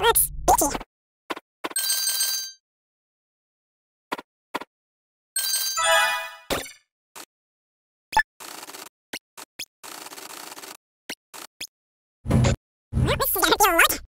Looks beaky. Let me see how.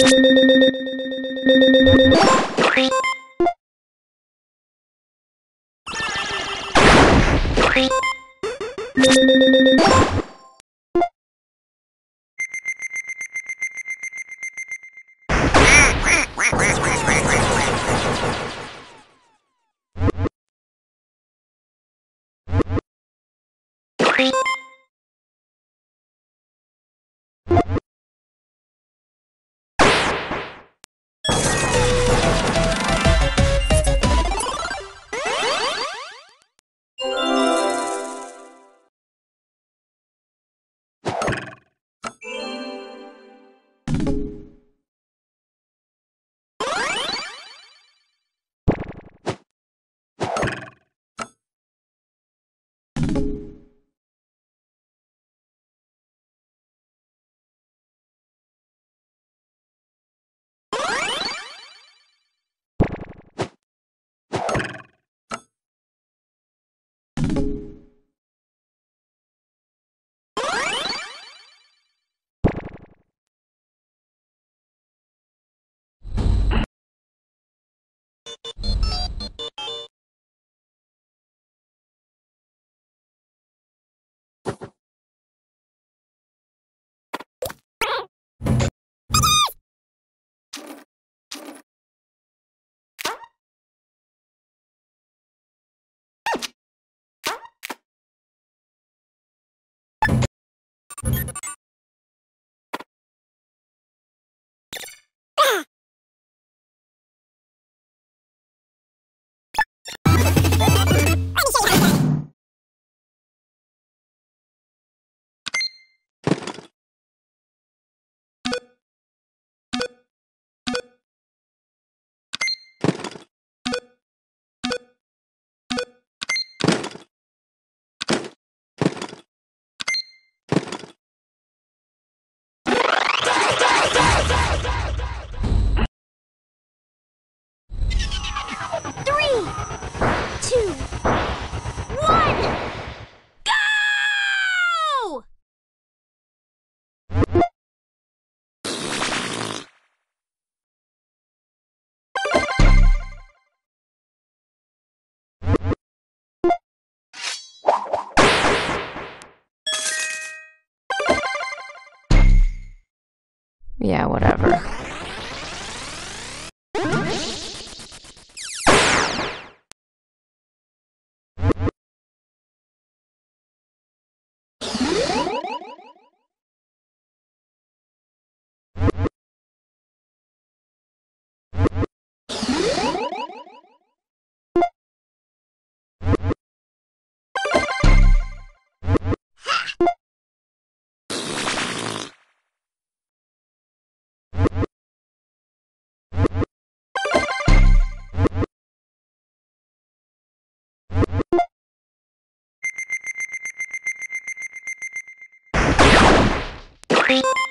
you Yeah, whatever. you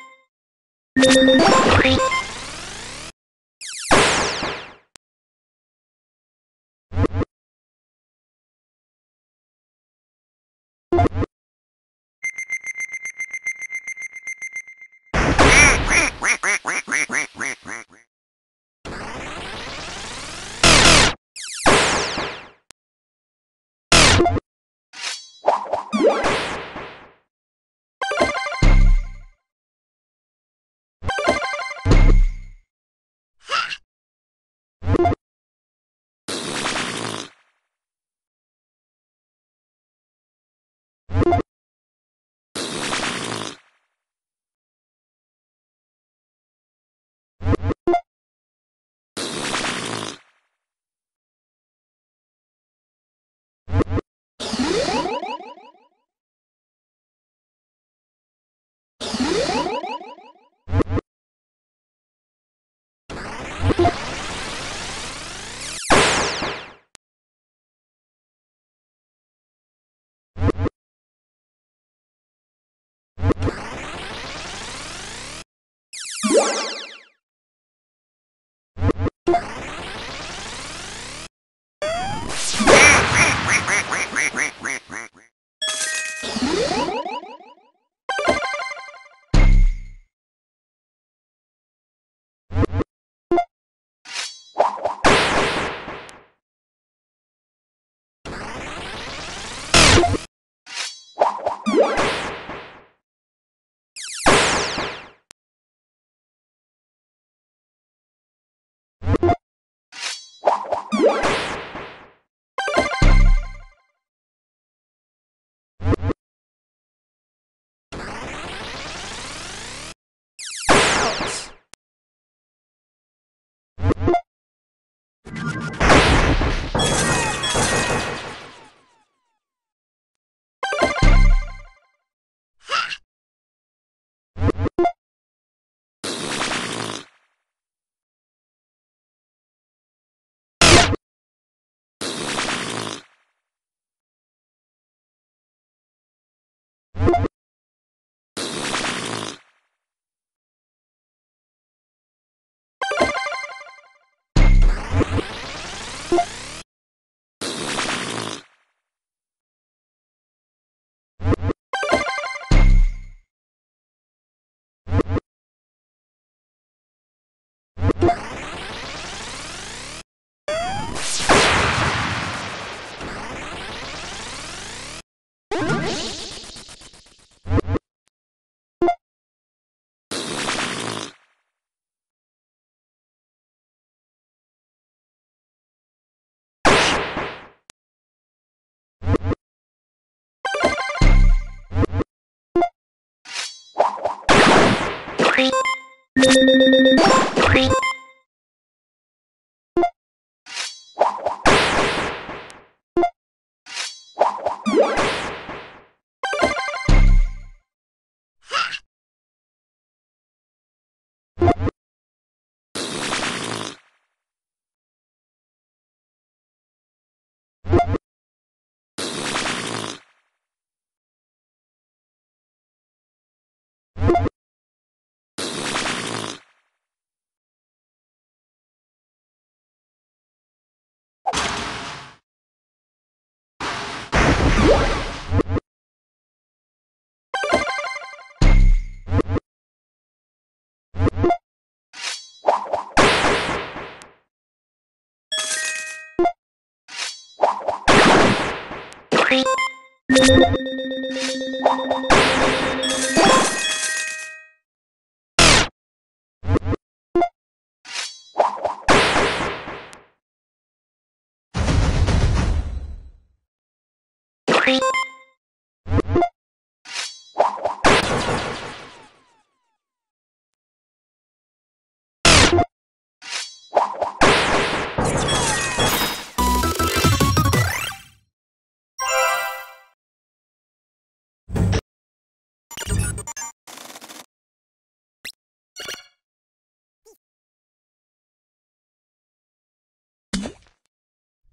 Beep.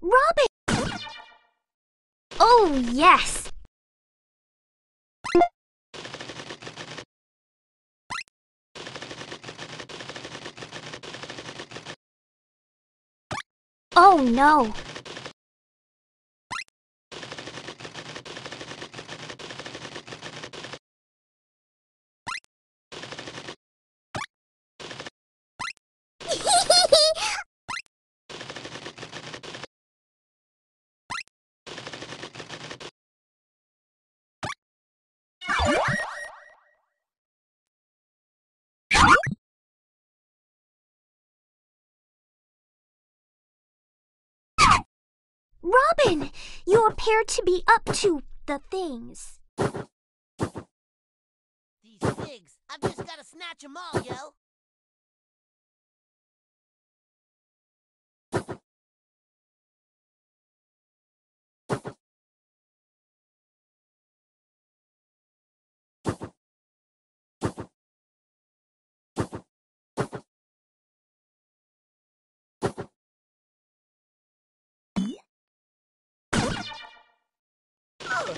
Robin! Oh, yes! Oh, no! Robin, you appear to be up to the things. These figs, I've just gotta snatch 'em all, yo.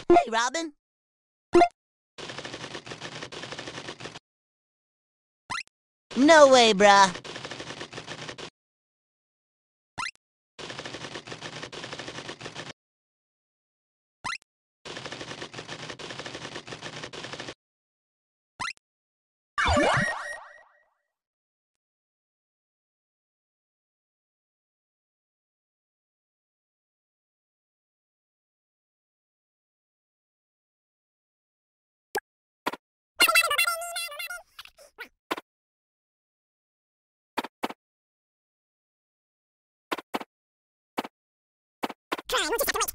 Hey, Robin. No way, bruh. Yeah, we'll just have to wait.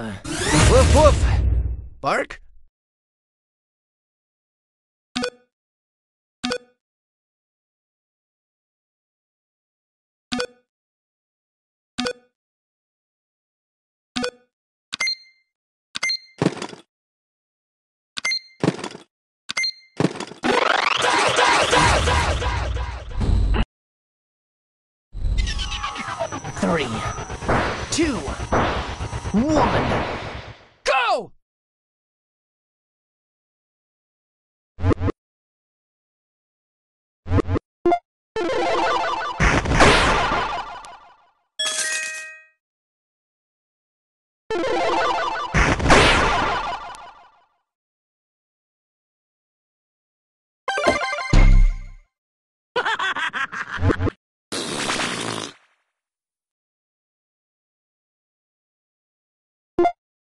Woof woof. Bark? Three, two, one.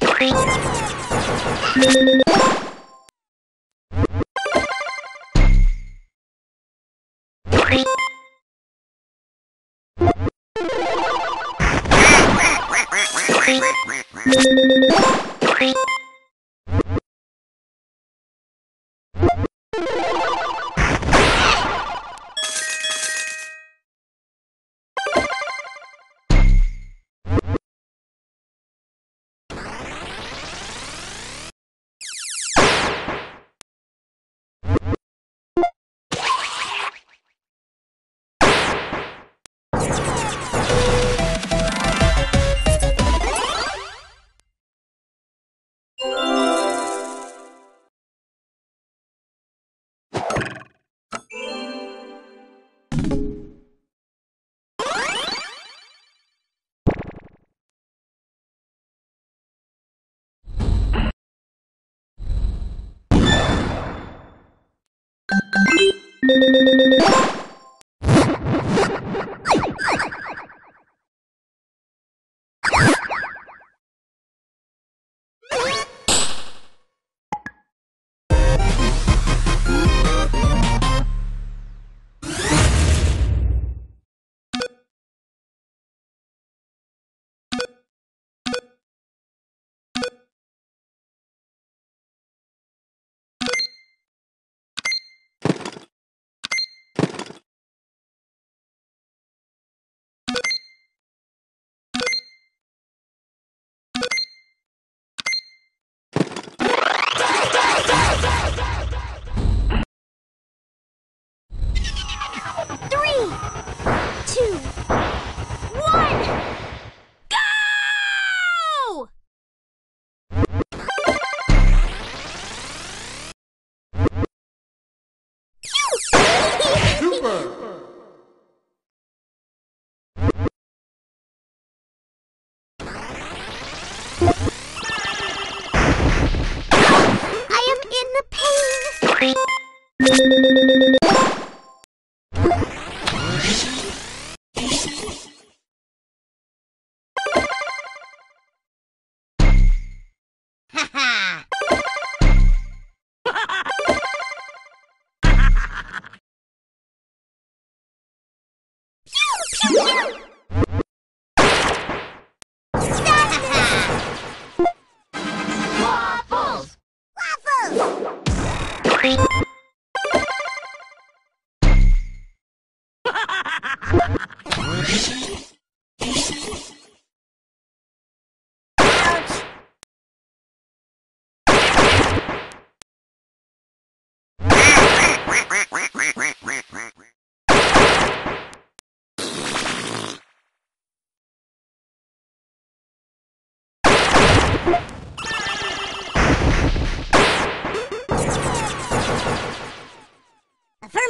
Three,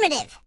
Affirmative.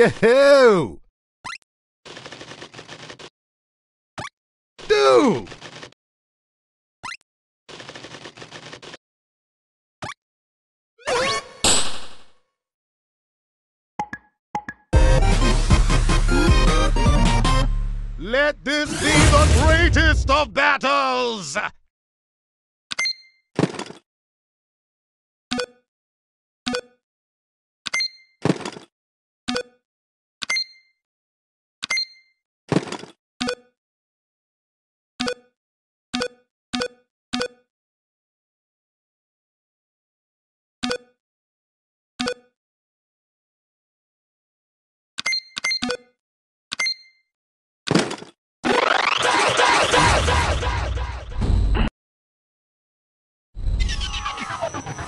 Yahoo! Do! Let this be the greatest of battles!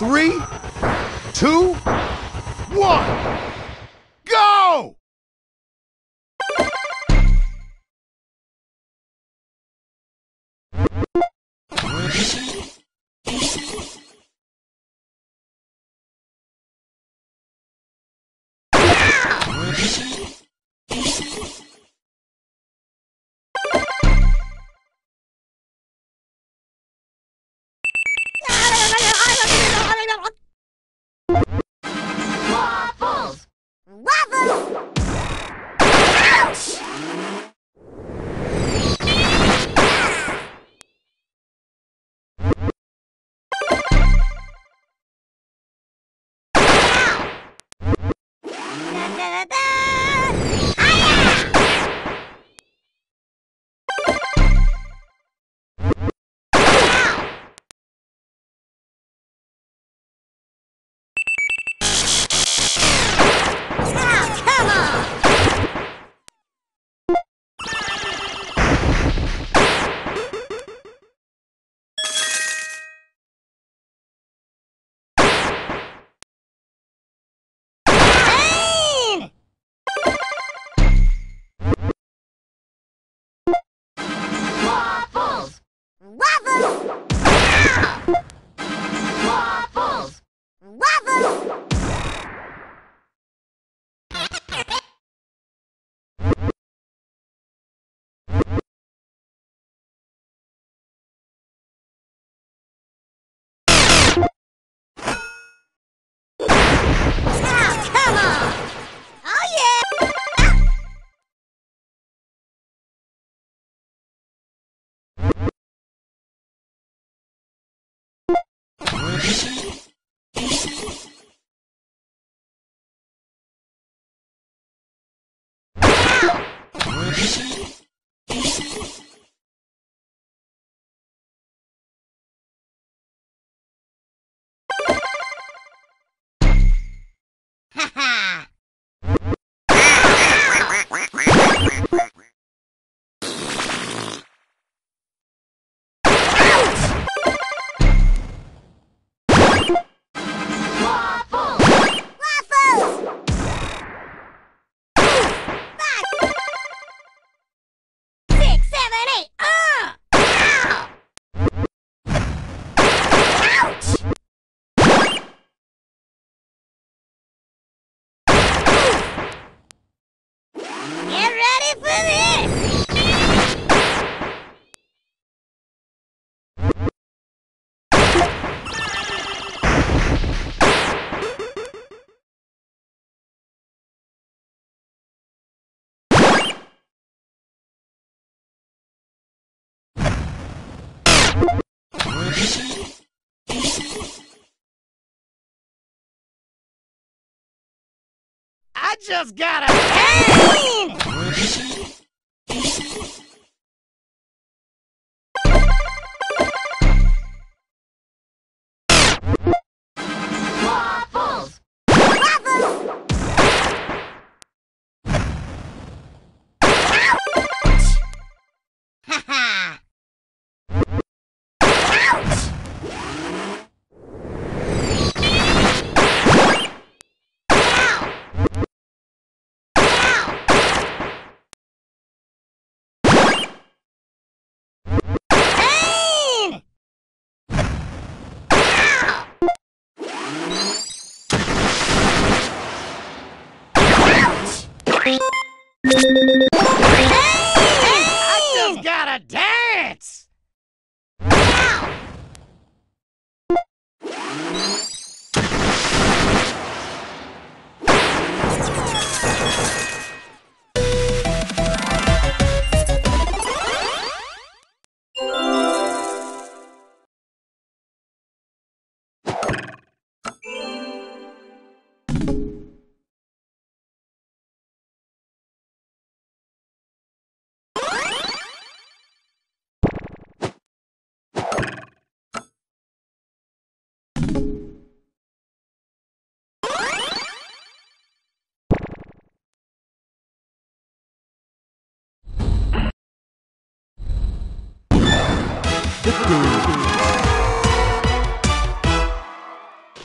Three, two, one, I just gotta. Waffles!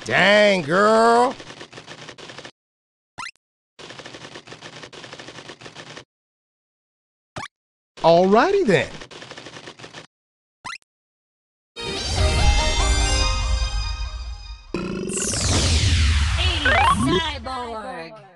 Dang, girl. Alrighty then. Cyborg!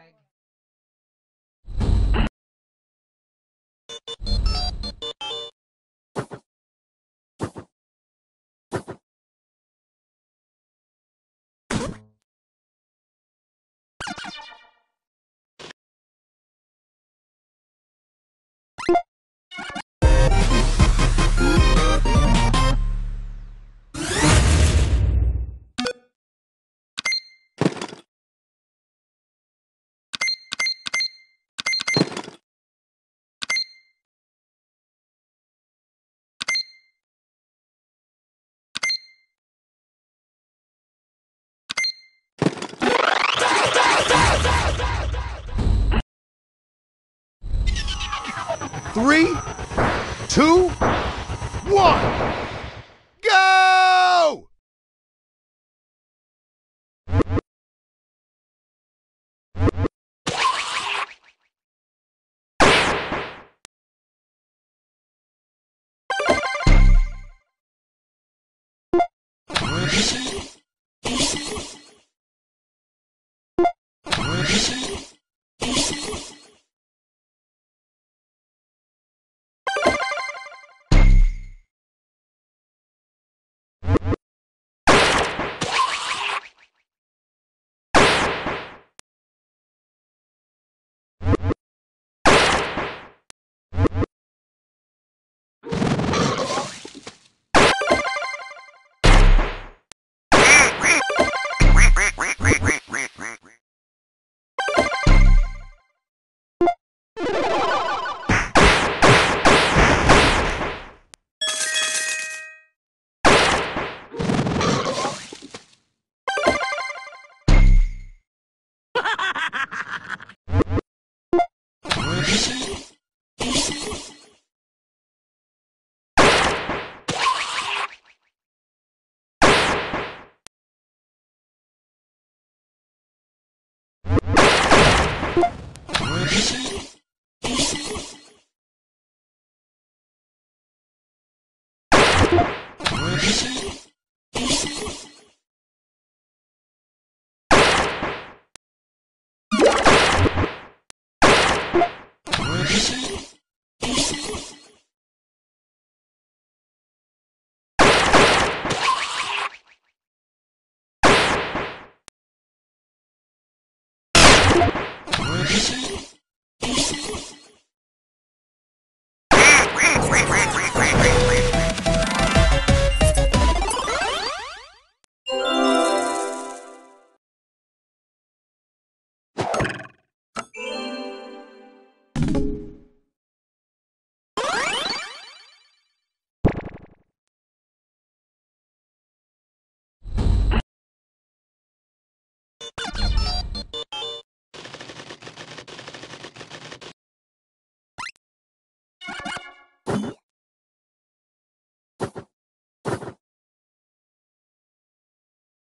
Three, two, one.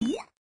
Yeah.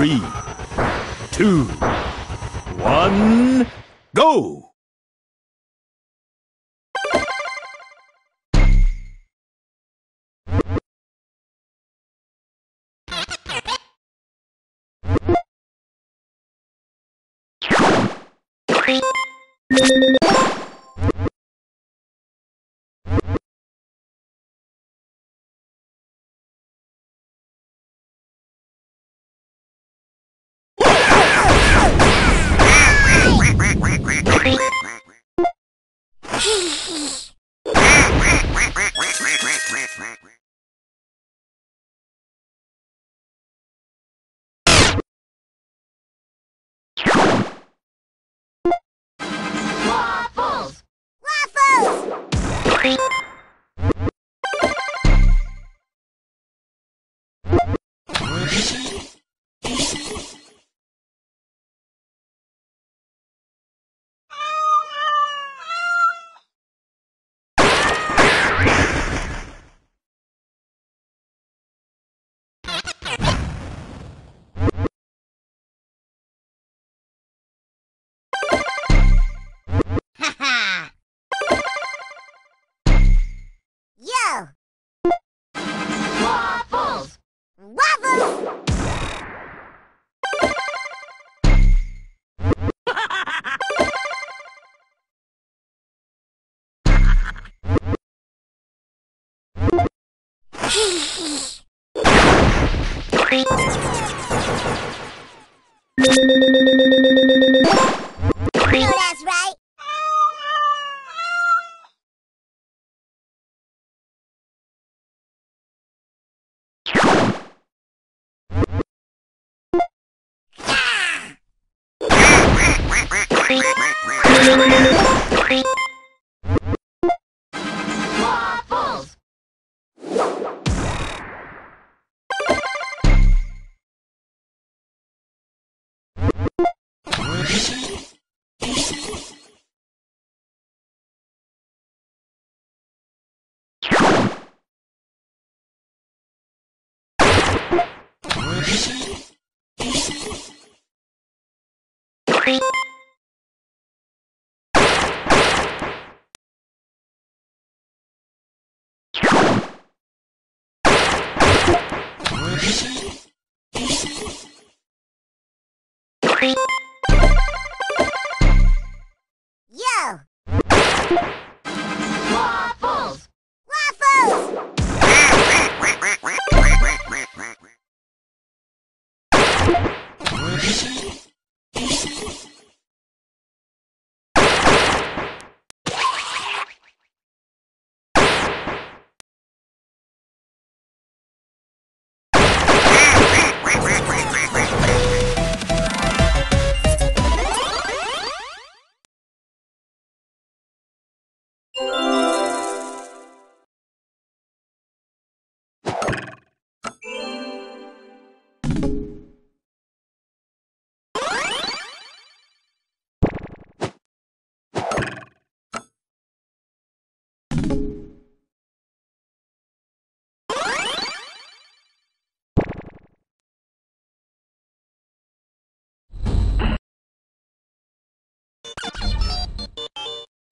Three, two, one, go! Waffles!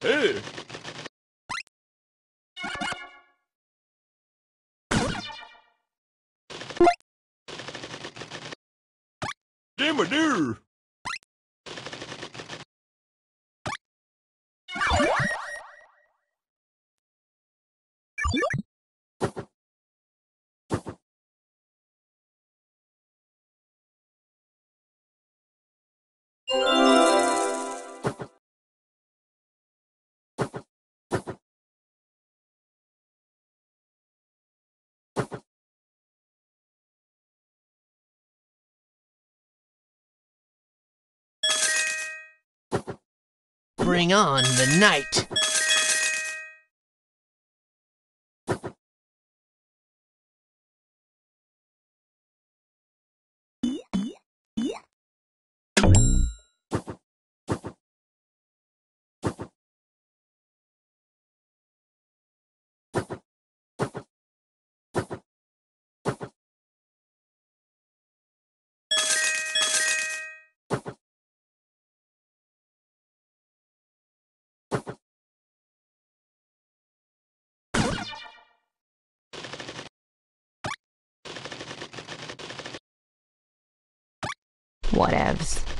Hey! Dimmer Bring on the night. Whatevs.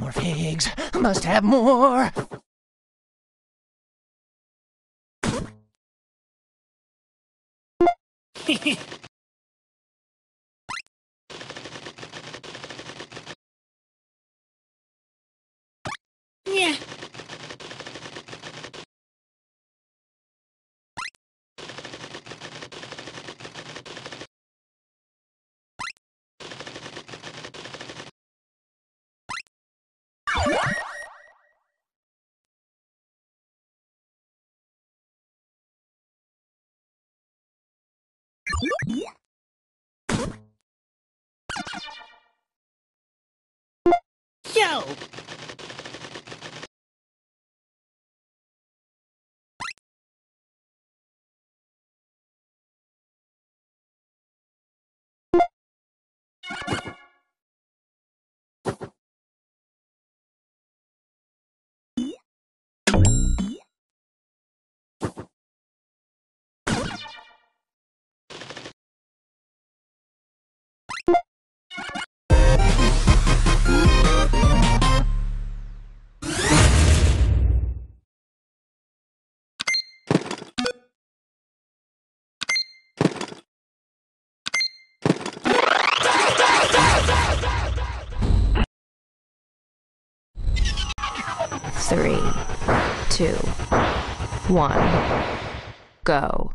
More figs. Must have more. Yeah. Yo! Two, one, go.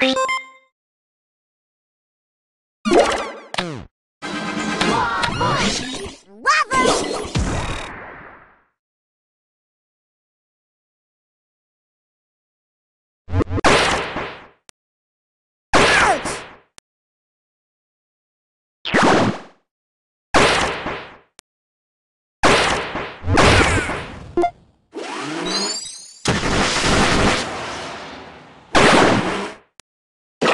Waffles!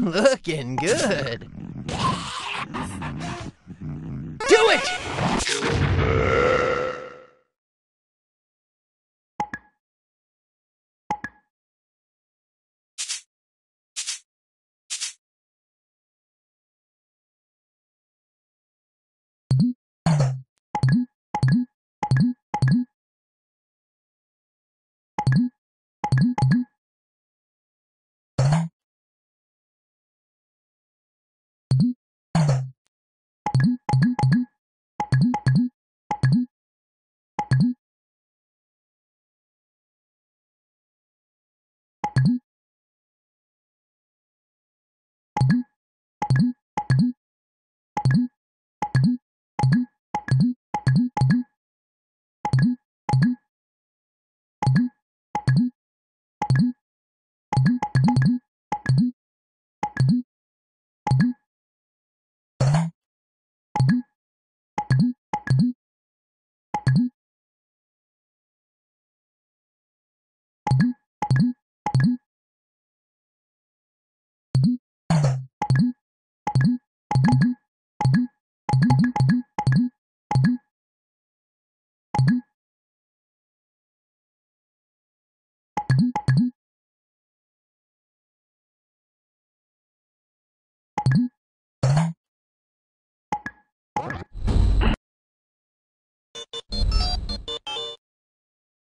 Looking good. Do it!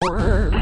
Brrr.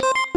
Cool,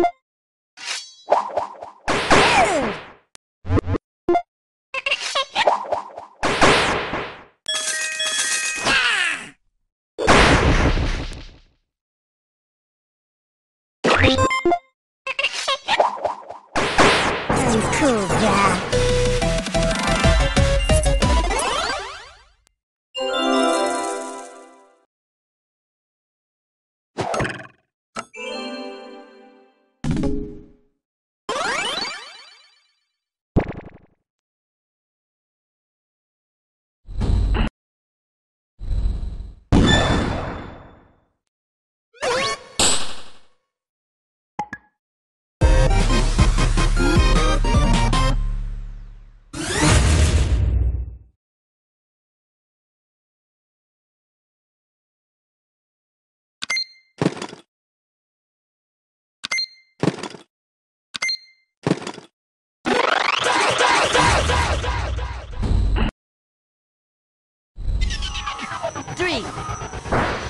Three,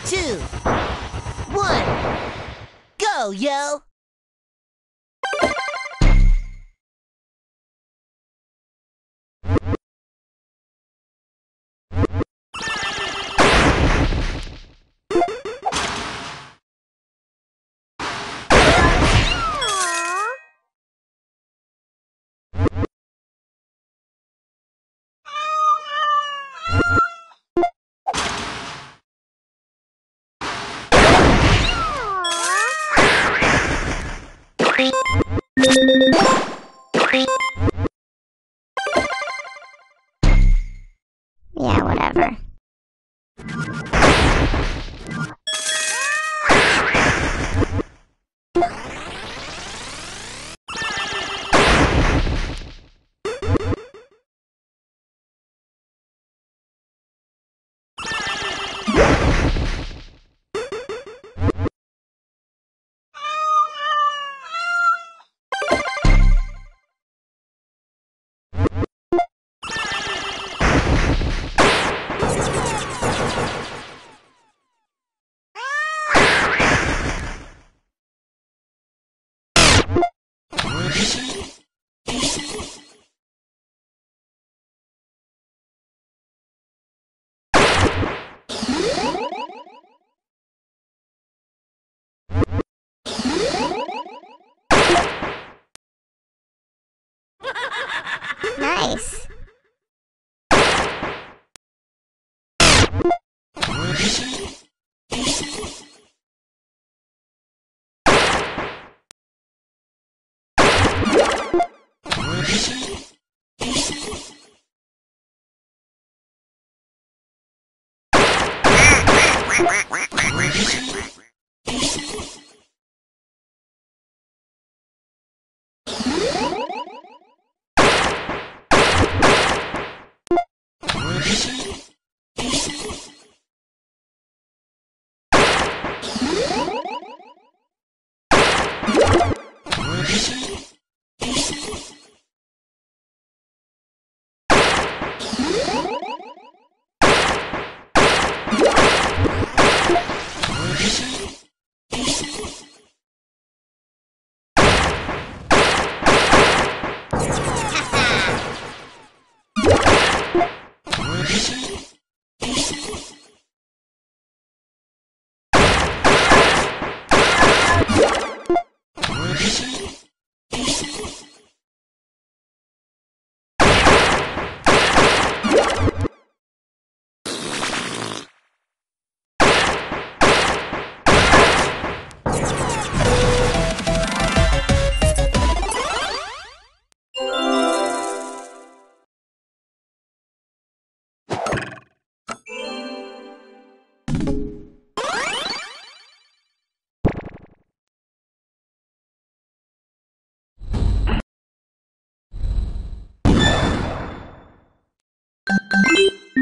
two, one, go, yo! whatever.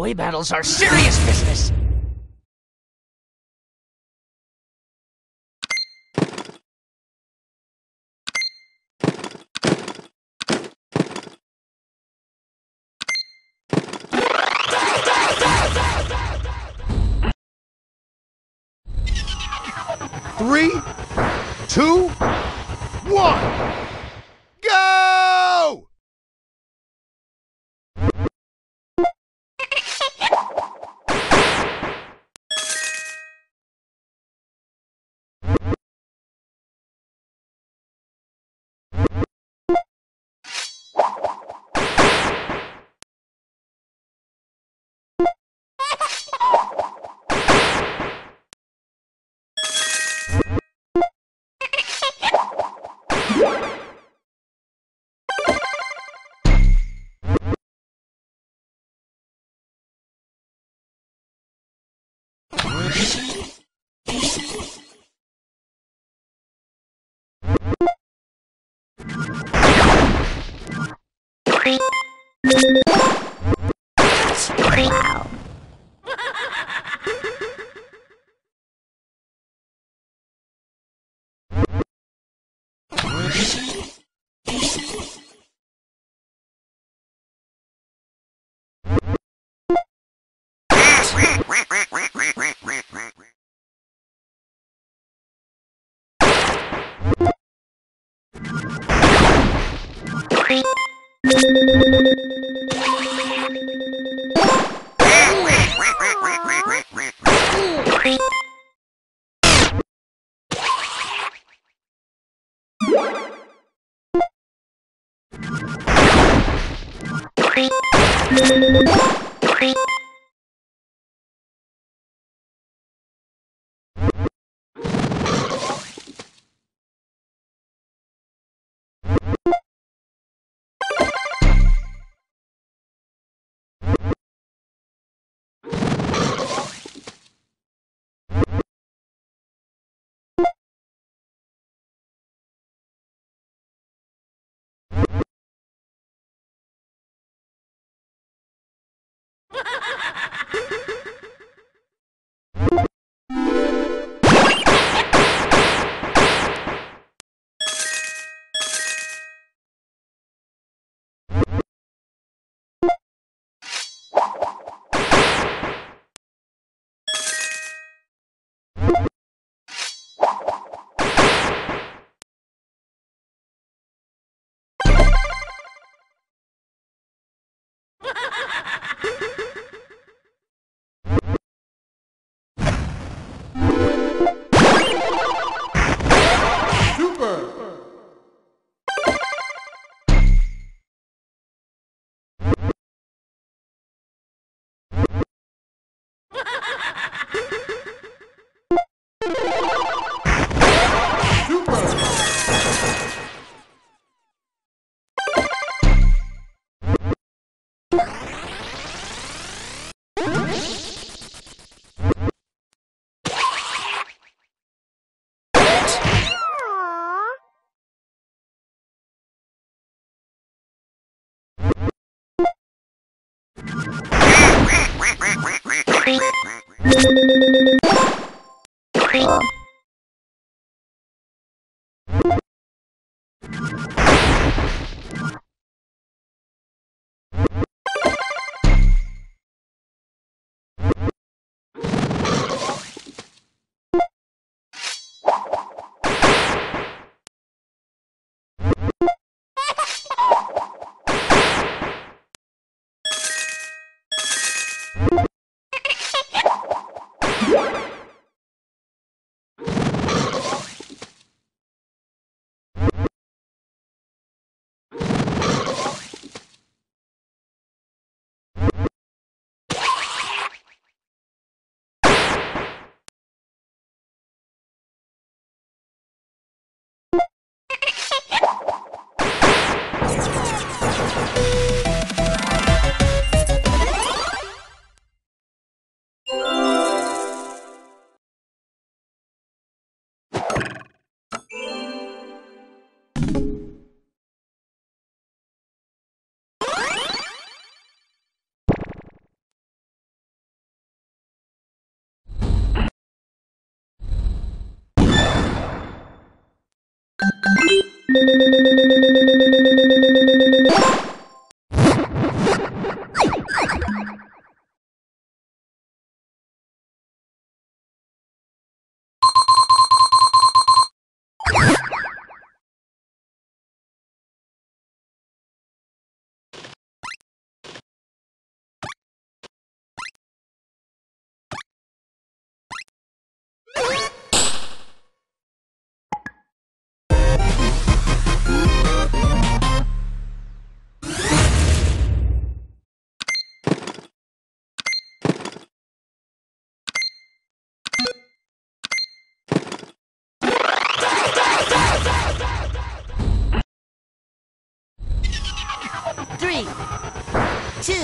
Toy battles are serious business. Three, two, one. Go!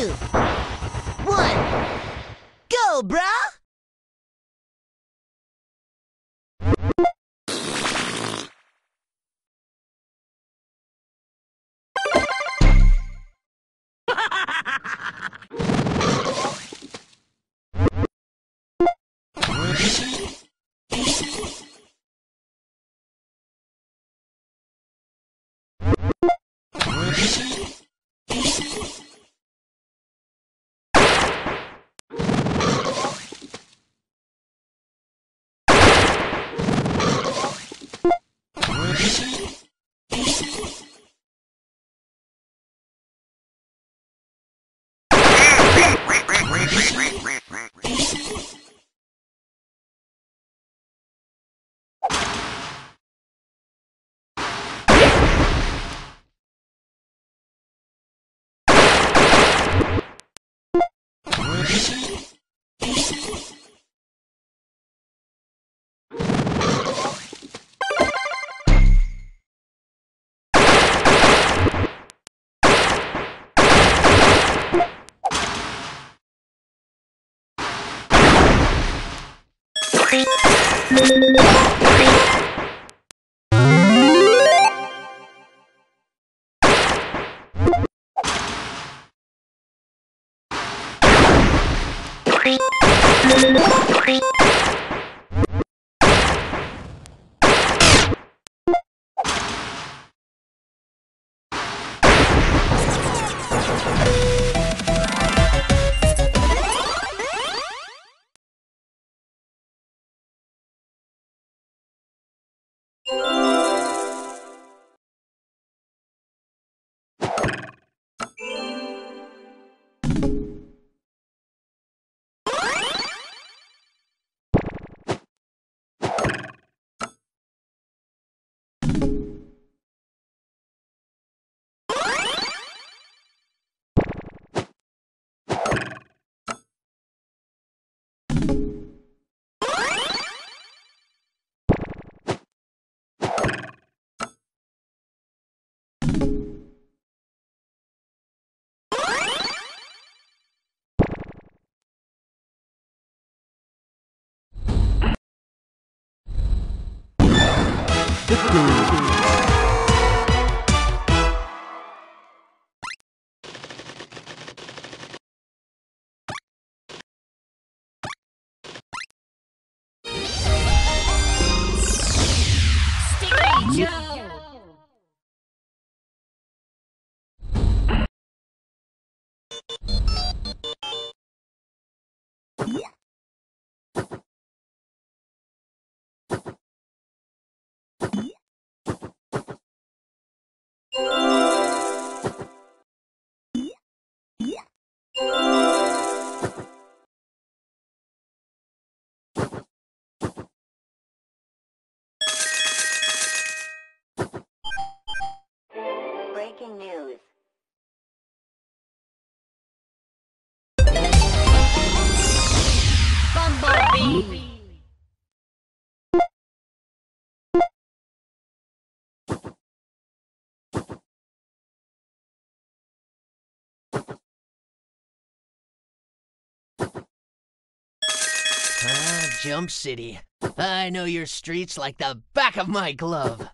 Two, Thank you. Breaking Jump City. I know your streets like the back of my glove.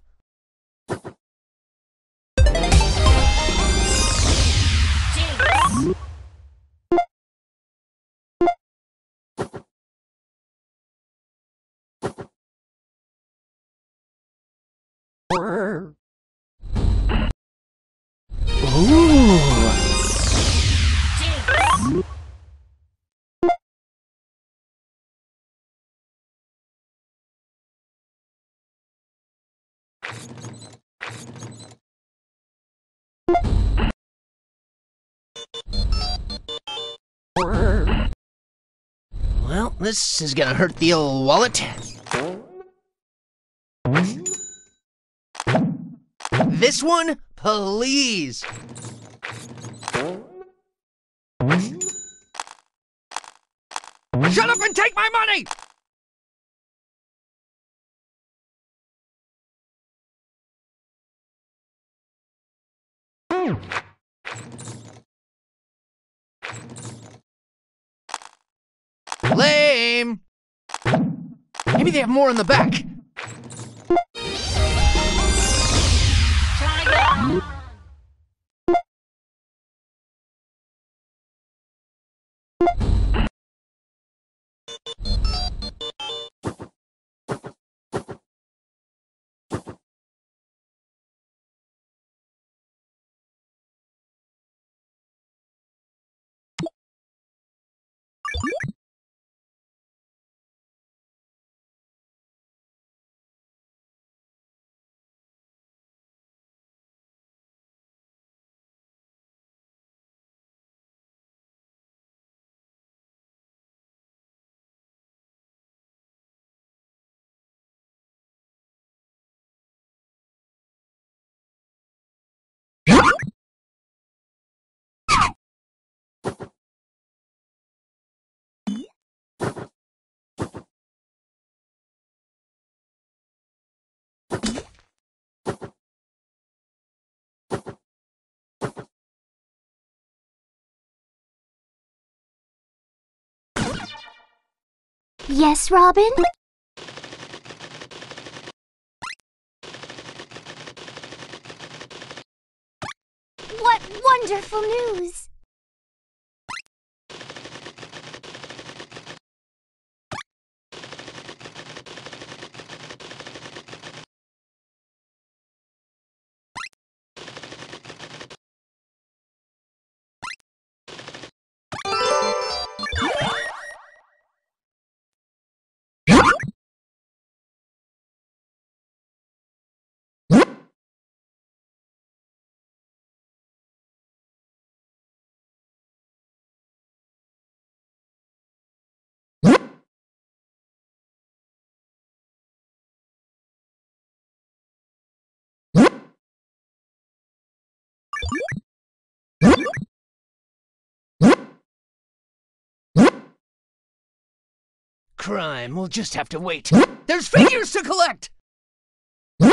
Ooh. This is gonna hurt the old wallet. This one, please. Shut up and take my money! Maybe they have more in the back. Yes, Robin? What wonderful news! Crime, we'll just have to wait. There's figures to collect! I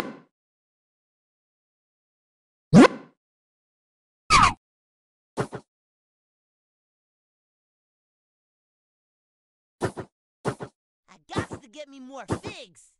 got to get me more figs.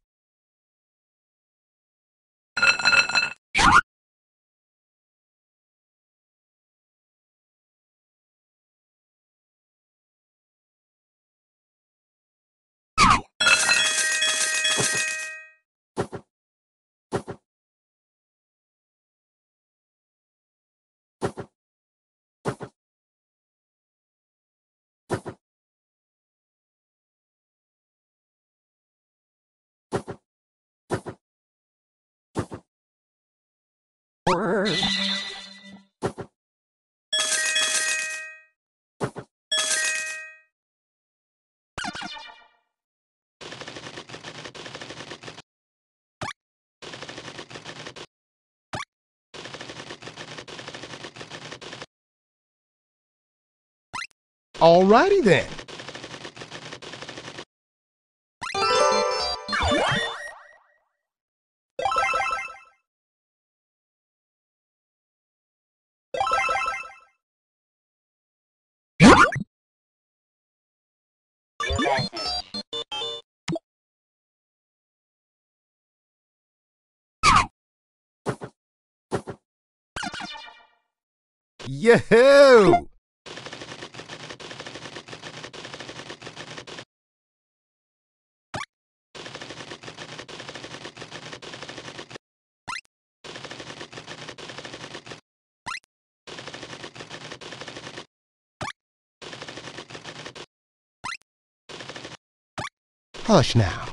Alrighty then. Yahoo! Hush now.